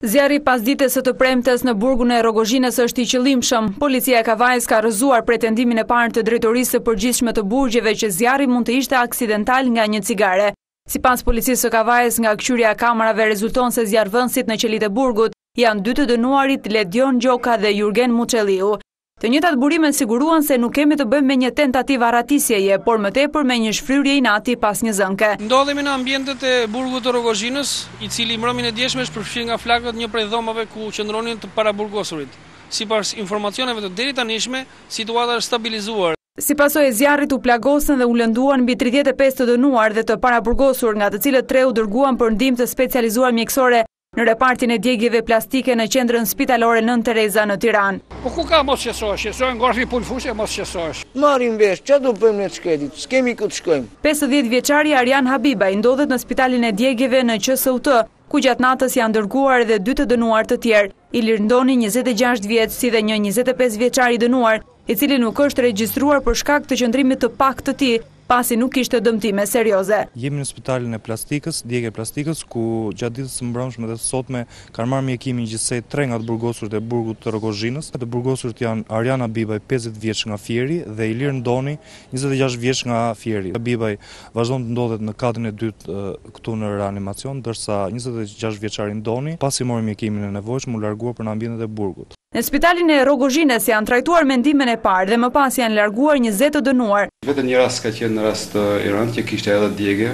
Zjarri pasdite së të premtes në burgun e Rrogozhinës është i qëllimshëm. Policia e Kavajës ka rrëzuar pretendimin e parë të Drejtorisë së Përgjithshme të Burgjeve që zjarri mund të ishte aksidental nga një cigare. Sipas Policisë së Kavajës, nga këqyrja e kamerave rezulton se zjarrvënësit në qelitë e burgut janë dy të dënuarit Ledjon Gjoka dhe Jurgen Muçelliu. Të njëjtat burime siguruan se nuk kemi të bëjmë me një tentativë arratisjeje, por më tepër me një shfryrje inati pas një zënke. Ndodhemi në ambientet e burgut të Rrogozhinës, i cili mbrëmjen e djeshme është përfshirë nga flakët një prej dhomave ku qëndronin të paraburgosurit. Sipas informacioneve të deritanishme, situata është stabilizuar. Si pasojë e zjarrit u plagosën dhe u lënduan mbi tridhjetë e pesë të dënuar dhe të paraburgosur, nga të cilët tre u dërguan për ndihmë të specializuar mjekësore në repartin e djegieve plastike në qendrën spitalore Nënë Tereza në Tiranë. Po ku ka mos qesohesh, qesohen ngarfi pul fushe mos qesohesh. Ta marrim vesh, ça do bëjmë ne të shkretët, s'kemi ku të shkojmë. Pesëdhjetë vjeçari Arjan Habibaj ndodhet në spitalin e djegieve në QSUT, ku gjatë natës janë dërguar edhe dy të dënuar të tjerë, Ilir Ndoni njëzet e gjashtë vjeç si dhe një njëzet e pesë vjeçar i dënuar, i cili nuk është regjistruar për shkak të qëndrimit të paktë të tij pasi nuk kishte dëmtime serioze. Jemi në spitalin e plastikës, djegie plastikës, ku gjatë ditës së mbrëmshme dhe të sotme kanë marrë mjekimin gjithsej tre nga të burgosurit e burgut të Rrogozhinës. Të burgosurit janë Arjan Abibaj, pesëdhjetë vjeç nga Fieri dhe Ilir Ndoni, njëzet e gjashtë vjeç nga Fieri. Abibaj vazhdon të ndodhet në katin e dytë këtu në reanimacion, ndërsa njëzet e gjashtë vjeçari Ndoni, pasi mori mjekimin e nevojshëm, u largua për në ambientet e burgut. Në spitalin e Rrogozhinës janë trajtuar me ndihmën e parë dhe më pas janë larguar njëzet të dënuar. Vetëm një rast ka qenë rast i rëndë që kishte edhe djegie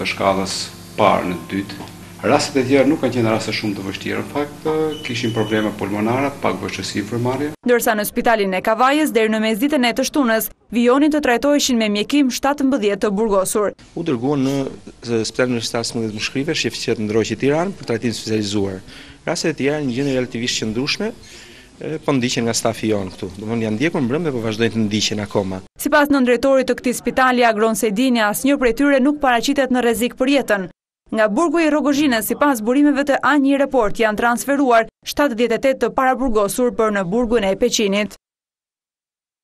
të shkallës parë në të dytë. Rastet e tjera nuk kanë qenë raste shumë të vështira në fakt, kishin probleme pulmonare, pak vështirësi në frymëmarrje. Ndërsa në spitalin e Kavajës deri në mesditën e të shtunës vijonin të trajtoheshin me mjekim shtatëmbëdhjetë të burgosur. U dërguan në Spitalin Universitar Sëmundjeve Mushkërive, Shefqet Ndroqi Tiranë për trajtim të specializuar. Rastet e tjera në gjendje relativisht të qëndrueshme po ndiqen nga stafi jonë këtu. Domthonë janë ndjekur mbrëmë dhe po vazhdojnë të ndiqen akoma. Sipas nëndrejtorit të këtij spitali Agron Sejdini, asnjë prej tyre nuk paraqitet në rrezik për jetën. Nga burgu i Rrogozhinës, sipas burimeve të A një Report janë transferuar shtatëdhjetë e tetë të paraburgosur për në burgun e Peqinit.